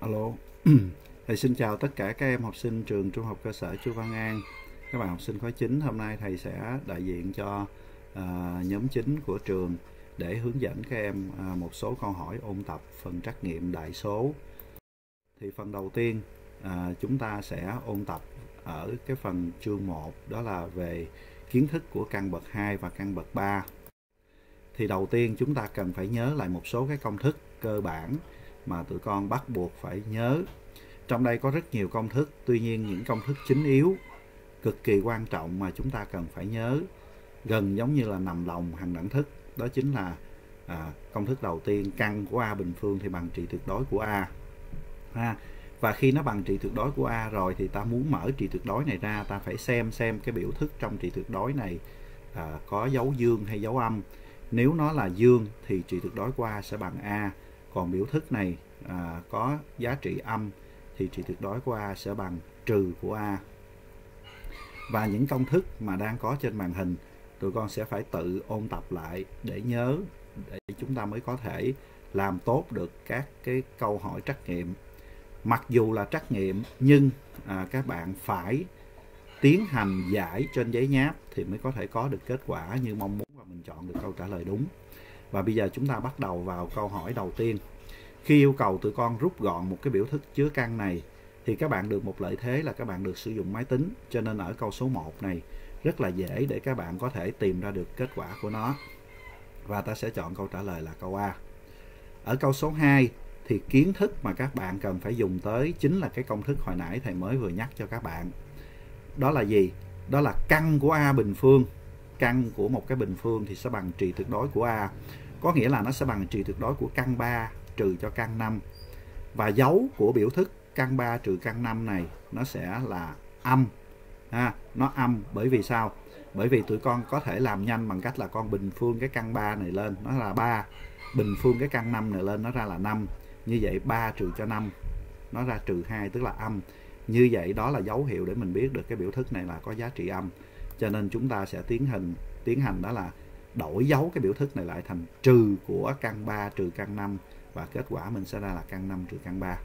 Alo. thầy xin chào tất cả các em học sinh trường Trung học cơ sở Chu Văn An. Các bạn học sinh khóa 9 hôm nay thầy sẽ đại diện cho uh, nhóm chính của trường để hướng dẫn các em uh, một số câu hỏi ôn tập phần trắc nghiệm đại số. Thì phần đầu tiên uh, chúng ta sẽ ôn tập ở cái phần chương 1 đó là về kiến thức của căn bậc 2 và căn bậc 3. Thì đầu tiên chúng ta cần phải nhớ lại một số cái công thức cơ bản mà tụi con bắt buộc phải nhớ. Trong đây có rất nhiều công thức, tuy nhiên những công thức chính yếu cực kỳ quan trọng mà chúng ta cần phải nhớ gần giống như là nằm lòng hàng đẳng thức. Đó chính là à, công thức đầu tiên căn của a bình phương thì bằng trị tuyệt đối của a ha. Và khi nó bằng trị tuyệt đối của a rồi thì ta muốn mở trị tuyệt đối này ra ta phải xem xem cái biểu thức trong trị tuyệt đối này à, có dấu dương hay dấu âm. Nếu nó là dương thì trị tuyệt đối của a sẽ bằng a còn biểu thức này à, có giá trị âm thì trị tuyệt đối của A sẽ bằng trừ của A. Và những công thức mà đang có trên màn hình tụi con sẽ phải tự ôn tập lại để nhớ để chúng ta mới có thể làm tốt được các cái câu hỏi trắc nghiệm. Mặc dù là trắc nghiệm nhưng à, các bạn phải tiến hành giải trên giấy nháp thì mới có thể có được kết quả như mong muốn và mình chọn được câu trả lời đúng và bây giờ chúng ta bắt đầu vào câu hỏi đầu tiên. Khi yêu cầu tụi con rút gọn một cái biểu thức chứa căn này, thì các bạn được một lợi thế là các bạn được sử dụng máy tính. Cho nên ở câu số 1 này, rất là dễ để các bạn có thể tìm ra được kết quả của nó. Và ta sẽ chọn câu trả lời là câu A. Ở câu số 2 thì kiến thức mà các bạn cần phải dùng tới chính là cái công thức hồi nãy thầy mới vừa nhắc cho các bạn. Đó là gì? Đó là căn của A bình phương căn của một cái bình phương thì sẽ bằng trị tuyệt đối của A. Có nghĩa là nó sẽ bằng trị tuyệt đối của căn 3 trừ cho căn 5. Và dấu của biểu thức căn 3 trừ căn 5 này nó sẽ là âm. ha, nó âm bởi vì sao? Bởi vì tụi con có thể làm nhanh bằng cách là con bình phương cái căn 3 này lên, nó là 3. Bình phương cái căn 5 này lên nó ra là 5. Như vậy 3 trừ cho 5 nó ra trừ 2 tức là âm. Như vậy đó là dấu hiệu để mình biết được cái biểu thức này là có giá trị âm cho nên chúng ta sẽ tiến hành tiến hành đó là đổi dấu cái biểu thức này lại thành trừ của căn 3 trừ căn 5 và kết quả mình sẽ ra là căn 5 trừ căn 3.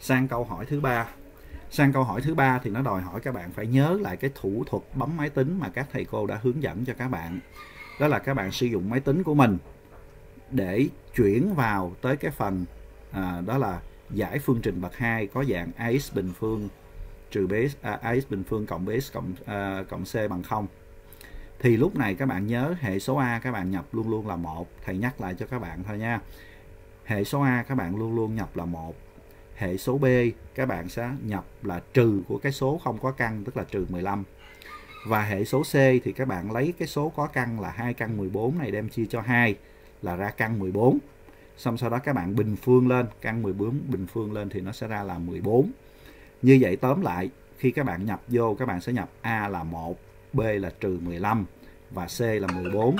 Sang câu hỏi thứ ba. Sang câu hỏi thứ ba thì nó đòi hỏi các bạn phải nhớ lại cái thủ thuật bấm máy tính mà các thầy cô đã hướng dẫn cho các bạn. Đó là các bạn sử dụng máy tính của mình để chuyển vào tới cái phần à, đó là giải phương trình bậc 2 có dạng ax bình phương trừ bx à, ax bình phương cộng bx cộng à, cộng c bằng 0 thì lúc này các bạn nhớ hệ số a các bạn nhập luôn luôn là một. Thầy nhắc lại cho các bạn thôi nha. Hệ số a các bạn luôn luôn nhập là một. Hệ số b các bạn sẽ nhập là trừ của cái số không có căn tức là trừ 15 và hệ số C thì các bạn lấy cái số có căn là 2 căn 14 này đem chia cho 2 là ra căn 14. Xong sau đó các bạn bình phương lên, căn 14 bình phương lên thì nó sẽ ra là 14. Như vậy tóm lại, khi các bạn nhập vô, các bạn sẽ nhập A là 1, B là trừ 15 và C là 14.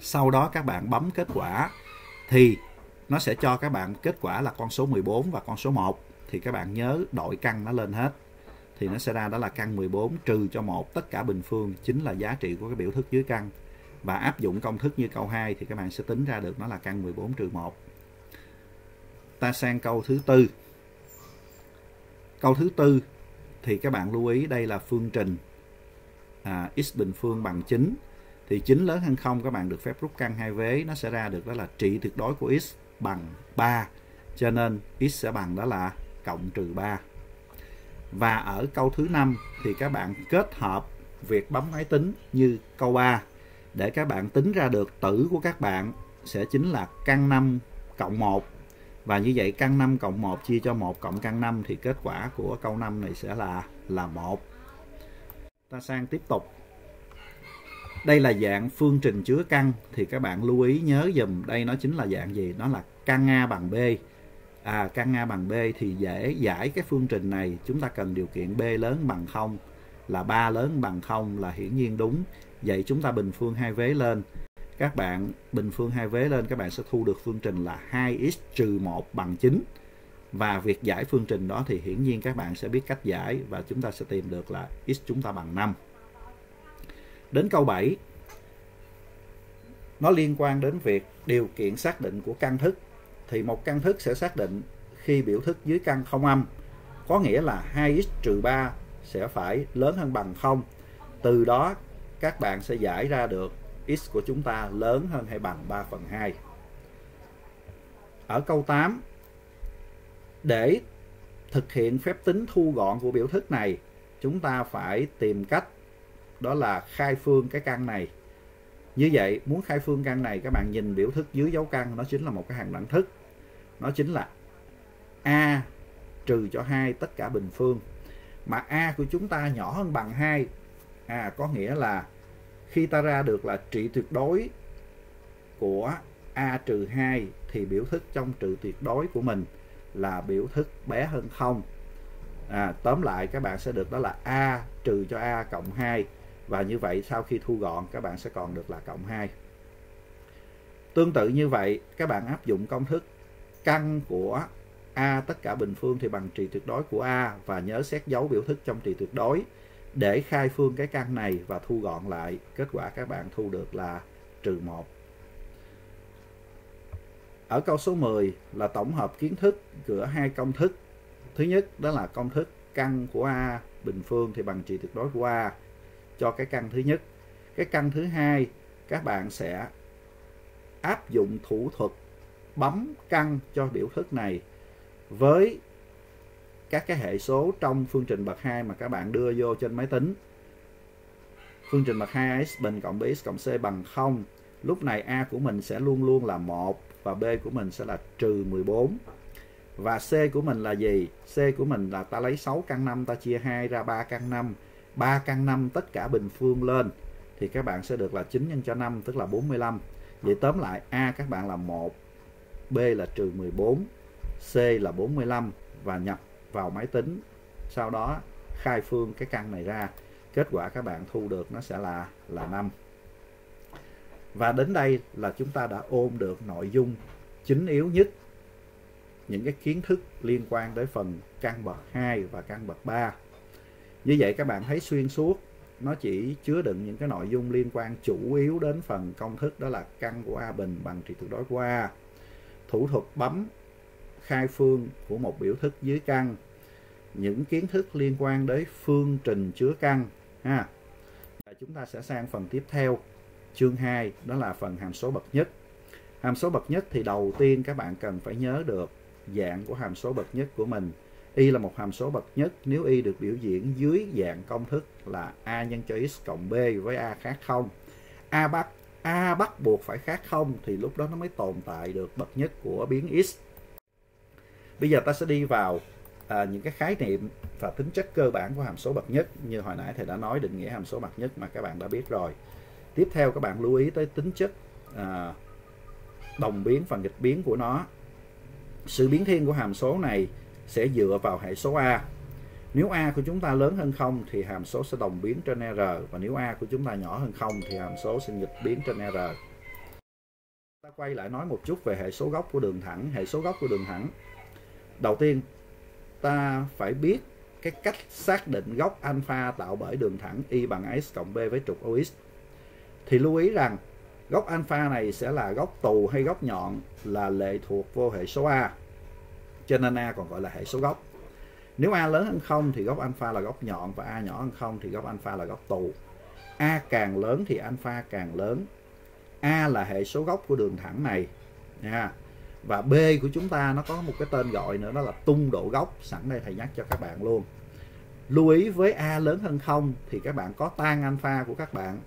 Sau đó các bạn bấm kết quả thì nó sẽ cho các bạn kết quả là con số 14 và con số 1. Thì các bạn nhớ đổi căn nó lên hết. Thì nó sẽ ra đó là căn 14 trừ cho 1 tất cả bình phương chính là giá trị của cái biểu thức dưới căn. Và áp dụng công thức như câu 2 thì các bạn sẽ tính ra được nó là căn 14 trừ 1. Ta sang câu thứ tư. Câu thứ tư thì các bạn lưu ý đây là phương trình à, x bình phương bằng 9 thì 9 lớn hơn 0 các bạn được phép rút căn hai vế. Nó sẽ ra được đó là trị tuyệt đối của x bằng 3 cho nên x sẽ bằng đó là cộng trừ 3 và ở câu thứ năm thì các bạn kết hợp việc bấm máy tính như câu 3 để các bạn tính ra được tử của các bạn sẽ chính là căn 5 cộng 1 và như vậy căn 5 cộng 1 chia cho 1 cộng căn 5 thì kết quả của câu 5 này sẽ là là 1. Ta sang tiếp tục. Đây là dạng phương trình chứa căn thì các bạn lưu ý nhớ dùm, đây nó chính là dạng gì? Nó là căn A bằng B. À căn A bằng B thì dễ giải cái phương trình này chúng ta cần điều kiện B lớn bằng 0 là 3 lớn bằng 0 là hiển nhiên đúng. Vậy chúng ta bình phương hai vế lên các bạn bình phương hai vế lên, các bạn sẽ thu được phương trình là 2x trừ 1 bằng 9 và việc giải phương trình đó thì hiển nhiên các bạn sẽ biết cách giải và chúng ta sẽ tìm được là x chúng ta bằng 5 đến câu 7 nó liên quan đến việc điều kiện xác định của căn thức. Thì một căn thức sẽ xác định khi biểu thức dưới căn không âm, có nghĩa là 2x trừ 3 sẽ phải lớn hơn bằng 0 từ đó, các bạn sẽ giải ra được x của chúng ta lớn hơn hay bằng 3 phần 2 ở câu 8 để thực hiện phép tính thu gọn của biểu thức này, chúng ta phải tìm cách, đó là khai phương cái căn này. Như vậy, muốn khai phương căn này, các bạn nhìn biểu thức dưới dấu căn, nó chính là một cái hàng đẳng thức. Nó chính là a trừ cho hai tất cả bình phương. Mà a của chúng ta nhỏ hơn bằng 2 à có nghĩa là khi ta ra được là trị tuyệt đối của a trừ 2 thì biểu thức trong trừ tuyệt đối của mình là biểu thức bé hơn 0 à, tóm lại các bạn sẽ được đó là a trừ cho a cộng 2 và như vậy sau khi thu gọn các bạn sẽ còn được là cộng 2 tương tự như vậy các bạn áp dụng công thức căn của a tất cả bình phương thì bằng trị tuyệt đối của a. Và nhớ xét dấu biểu thức trong trị tuyệt đối để khai phương cái căn này và thu gọn lại. Kết quả các bạn thu được là trừ 1 ở câu số 10 là tổng hợp kiến thức của hai công thức thứ nhất đó là công thức căn của a bình phương thì bằng trị tuyệt đối của a cho cái căn thứ nhất cái căn thứ hai, các bạn sẽ áp dụng thủ thuật bấm căn cho biểu thức này với các cái hệ số trong phương trình bậc 2 mà các bạn đưa vô trên máy tính. Phương trình bậc 2 x bình cộng bx cộng c bằng 0. Lúc này a của mình sẽ luôn luôn là 1 và b của mình sẽ là trừ 14. Và c của mình là gì? c của mình là ta lấy 6 căn 5 ta chia 2 ra 3 căn 5. 3 căn 5 tất cả bình phương lên thì các bạn sẽ được là 9 nhân cho 5 tức là 45. Vậy tóm lại a các bạn là 1, b là trừ 14, c là 45 và nhập vào máy tính sau đó khai phương cái căn này ra kết quả các bạn thu được nó sẽ là là 5 và đến đây là chúng ta đã ôm được nội dung chính yếu nhất, những cái kiến thức liên quan tới phần căn bậc 2 và căn bậc 3 như vậy các bạn thấy xuyên suốt, nó chỉ chứa đựng những cái nội dung liên quan chủ yếu đến phần công thức, đó là căn của A bình bằng trị tuyệt đối của A. Thủ thuật bấm, khai phương của một biểu thức dưới căn. Những kiến thức liên quan đến phương trình chứa căn, ha. Và chúng ta sẽ sang phần tiếp theo chương 2 đó là phần hàm số bậc nhất. Hàm số bậc nhất thì đầu tiên các bạn cần phải nhớ được dạng của hàm số bậc nhất của mình. Y là một hàm số bậc nhất nếu y được biểu diễn dưới dạng công thức là a nhân cho x cộng b với a khác không? A bắt a bắt buộc phải khác không thì lúc đó nó mới tồn tại được bậc nhất của biến x. Bây giờ ta sẽ đi vào à, những cái khái niệm và tính chất cơ bản của hàm số bậc nhất. Như hồi nãy thầy đã nói định nghĩa hàm số bậc nhất mà các bạn đã biết rồi tiếp theo các bạn lưu ý tới tính chất à, đồng biến và nghịch biến của nó. Sự biến thiên của hàm số này sẽ dựa vào hệ số a. Nếu a của chúng ta lớn hơn 0 thì hàm số sẽ đồng biến trên r và nếu a của chúng ta nhỏ hơn 0 thì hàm số sẽ nghịch biến trên r. Ta quay lại nói một chút về hệ số gốc của đường thẳng hệ số gốc của đường thẳng. Đầu tiên ta phải biết cái cách xác định góc alpha tạo bởi đường thẳng y bằng x cộng b với trục OX. Thì lưu ý rằng góc alpha này sẽ là góc tù hay góc nhọn là lệ thuộc vô hệ số A. Cho nên A còn gọi là hệ số góc. Nếu A lớn hơn 0 thì góc alpha là góc nhọn và A nhỏ hơn 0 thì góc alpha là góc tù. A càng lớn thì alpha càng lớn. A là hệ số góc của đường thẳng này. Nha và B của chúng ta nó có một cái tên gọi nữa, đó là tung độ góc sẵn đây thầy nhắc cho các bạn luôn lưu ý với A lớn hơn 0 thì các bạn có tan alpha của các bạn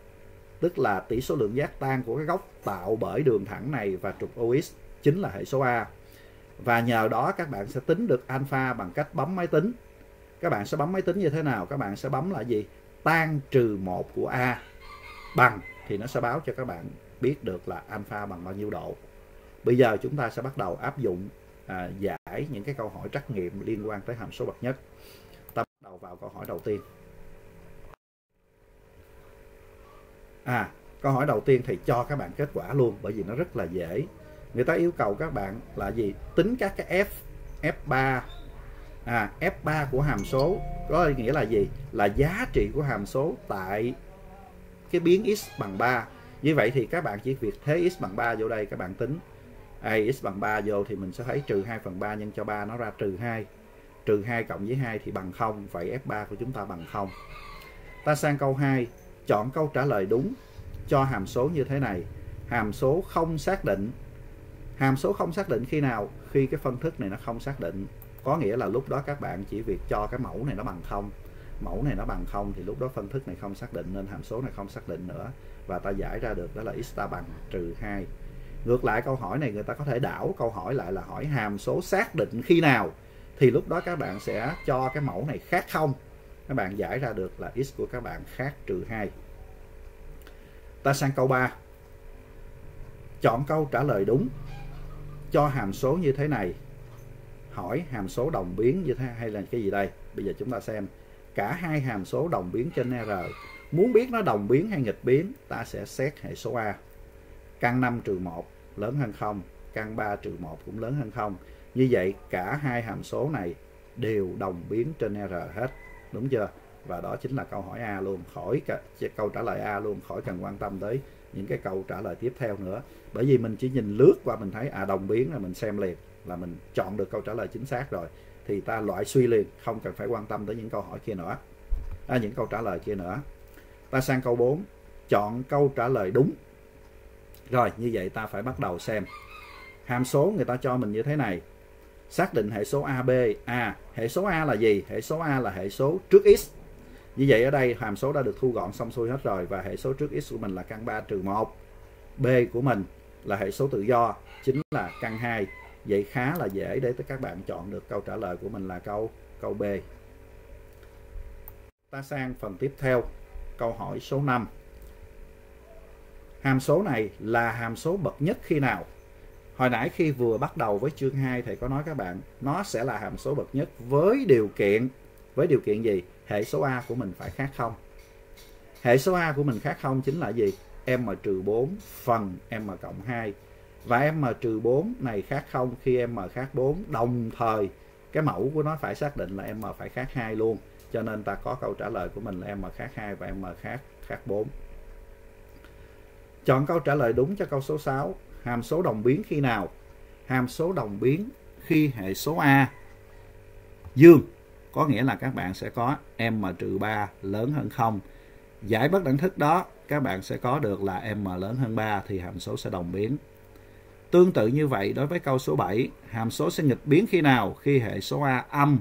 tức là tỷ số lượng giác tan của cái góc tạo bởi đường thẳng này và trục OX chính là hệ số A. Và nhờ đó các bạn sẽ tính được alpha bằng cách bấm máy tính. Các bạn sẽ bấm máy tính như thế nào? Các bạn sẽ bấm là gì? Tan trừ 1 của A. Bằng thì nó sẽ báo cho các bạn biết được là alpha bằng bao nhiêu độ. Bây giờ chúng ta sẽ bắt đầu áp dụng à, giải những cái câu hỏi trắc nghiệm liên quan tới hàm số bậc nhất. Ta bắt đầu vào câu hỏi đầu tiên. À, câu hỏi đầu tiên thầy cho các bạn kết quả luôn bởi vì nó rất là dễ. Người ta yêu cầu các bạn là gì? Tính các cái f, f3 à, f3 của hàm số có nghĩa là gì? Là giá trị của hàm số tại cái biến x bằng 3. Như vậy thì các bạn chỉ việc thế x bằng 3 vô đây các bạn tính ax bằng 3 vô thì mình sẽ thấy trừ 2 phần 3 nhân cho 3 nó ra trừ 2 trừ 2 cộng với 2 thì bằng 0 vậy F3 của chúng ta bằng 0 ta sang câu 2 chọn câu trả lời đúng cho hàm số như thế này. Hàm số không xác định. Hàm số không xác định khi nào? Khi cái phân thức này nó không xác định. Có nghĩa là lúc đó các bạn chỉ việc cho cái mẫu này nó bằng không. Mẫu này nó bằng không thì lúc đó phân thức này không xác định nên hàm số này không xác định nữa. Và ta giải ra được đó là x ta bằng trừ 2 ngược lại câu hỏi này người ta có thể đảo câu hỏi lại là hỏi hàm số xác định khi nào? Thì lúc đó các bạn sẽ cho cái mẫu này khác không? Các bạn giải ra được là x của các bạn khác trừ 2 ta sang câu 3 chọn câu trả lời đúng. Cho hàm số như thế này. Hỏi hàm số đồng biến như thế hay là cái gì đây? Bây giờ chúng ta xem. Cả hai hàm số đồng biến trên R. Muốn biết nó đồng biến hay nghịch biến, ta sẽ xét hệ số A. Căn 5 trừ 1 lớn hơn 0 căn 3 trừ 1 cũng lớn hơn 0 như vậy, cả hai hàm số này đều đồng biến trên R hết đúng chưa? Và đó chính là câu hỏi A luôn. Khỏi cả, câu trả lời A luôn. Khỏi cần quan tâm tới những cái câu trả lời tiếp theo nữa. Bởi vì mình chỉ nhìn lướt qua mình thấy à đồng biến là mình xem liền là mình chọn được câu trả lời chính xác rồi. Thì ta loại suy liền không cần phải quan tâm tới những câu hỏi kia nữa. À, những câu trả lời kia nữa. Ta sang câu 4 chọn câu trả lời đúng. Rồi như vậy ta phải bắt đầu xem. Hàm số người ta cho mình như thế này xác định hệ số AB A à, hệ số A là gì? Hệ số A là hệ số trước x. Như vậy ở đây hàm số đã được thu gọn xong xuôi hết rồi và hệ số trước x của mình là căn 3 trừ 1 B của mình là hệ số tự do, chính là căn 2 vậy khá là dễ để các bạn chọn được câu trả lời của mình là câu câu B. Ta sang phần tiếp theo, câu hỏi số 5 hàm số này là hàm số bậc nhất khi nào? Hồi nãy khi vừa bắt đầu với chương 2 thầy có nói các bạn, nó sẽ là hàm số bậc nhất với điều kiện, với điều kiện gì? Hệ số A của mình phải khác không? Hệ số A của mình khác không chính là gì? M trừ 4 phần m cộng 2 và m trừ 4 này khác không? Khi m khác 4 đồng thời cái mẫu của nó phải xác định là m phải khác 2 luôn. Cho nên ta có câu trả lời của mình là m khác 2 và m khác khác 4 chọn câu trả lời đúng cho câu số 6 hàm số đồng biến khi nào? Hàm số đồng biến khi hệ số A. Dương, có nghĩa là các bạn sẽ có m trừ 3 lớn hơn 0 giải bất đẳng thức đó, các bạn sẽ có được là m lớn hơn 3 thì hàm số sẽ đồng biến. Tương tự như vậy đối với câu số 7 hàm số sẽ nghịch biến khi nào? Khi hệ số A âm,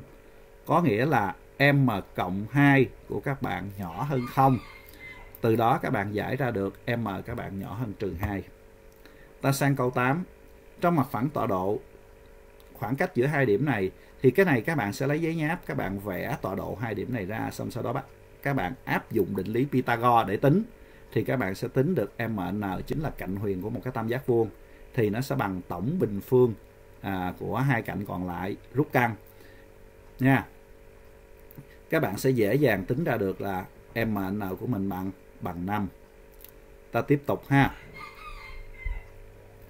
có nghĩa là m cộng 2 của các bạn nhỏ hơn 0 từ đó các bạn giải ra được m các bạn nhỏ hơn trừ 2 ta sang câu 8 trong mặt phẳng tọa độ khoảng cách giữa hai điểm này thì cái này các bạn sẽ lấy giấy nháp các bạn vẽ tọa độ hai điểm này ra xong sau đó bắt các bạn áp dụng định lý Pythagore để tính thì các bạn sẽ tính được MN chính là cạnh huyền của một cái tam giác vuông thì nó sẽ bằng tổng bình phương à, của hai cạnh còn lại rút căn nha. Các bạn sẽ dễ dàng tính ra được là MN của mình bằng bằng 5 ta tiếp tục ha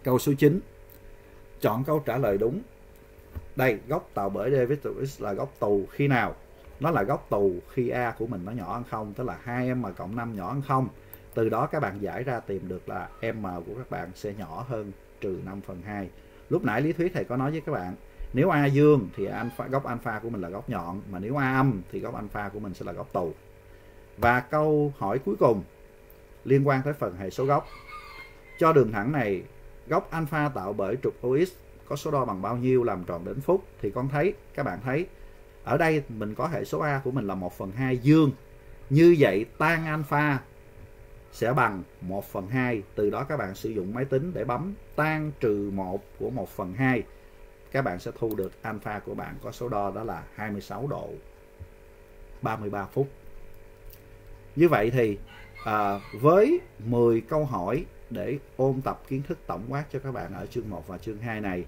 câu số 9 chọn câu trả lời đúng. Đây góc tạo bởi David với là góc tù khi nào? Nó là góc tù khi a của mình nó nhỏ hơn không? Tức là 2m cộng 5 nhỏ hơn không? Từ đó các bạn giải ra tìm được là m của các bạn sẽ nhỏ hơn trừ 5 phần 2 lúc nãy lý thuyết thầy có nói với các bạn nếu a dương thì alpha, góc alpha của mình là góc nhọn mà nếu a âm thì góc alpha của mình sẽ là góc tù. Và câu hỏi cuối cùng liên quan tới phần hệ số góc cho đường thẳng này góc alpha tạo bởi trục OX có số đo bằng bao nhiêu làm tròn đến phút? Thì con thấy các bạn thấy ở đây mình có hệ số A của mình là 1 phần 2 dương. Như vậy tan alpha sẽ bằng 1 phần 2 từ đó các bạn sử dụng máy tính để bấm tan trừ 1 của 1 phần 2 các bạn sẽ thu được alpha của bạn có số đo đó là 26 độ 33 phút. Như vậy thì à, với 10 câu hỏi để ôn tập kiến thức tổng quát cho các bạn ở chương 1 và chương 2 này.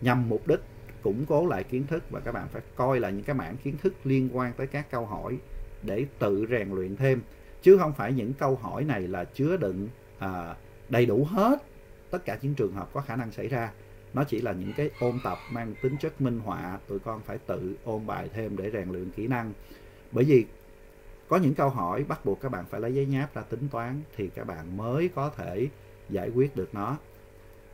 Nhằm mục đích củng cố lại kiến thức và các bạn phải coi là những cái mảng kiến thức liên quan tới các câu hỏi để tự rèn luyện thêm. Chứ không phải những câu hỏi này là chứa đựng à, đầy đủ hết tất cả những trường hợp có khả năng xảy ra. Nó chỉ là những cái ôn tập mang tính chất minh họa tụi con phải tự ôn bài thêm để rèn luyện kỹ năng. Bởi vì có những câu hỏi bắt buộc các bạn phải lấy giấy nháp ra tính toán thì các bạn mới có thể giải quyết được nó.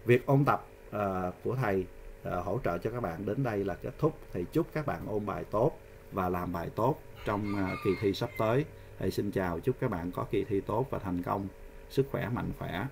Việc ôn tập uh, của thầy uh, hỗ trợ cho các bạn đến đây là kết thúc. Thì chúc các bạn ôn bài tốt và làm bài tốt trong uh, kỳ thi sắp tới. Thầy xin chào chúc các bạn có kỳ thi tốt và thành công. Sức khỏe mạnh khỏe.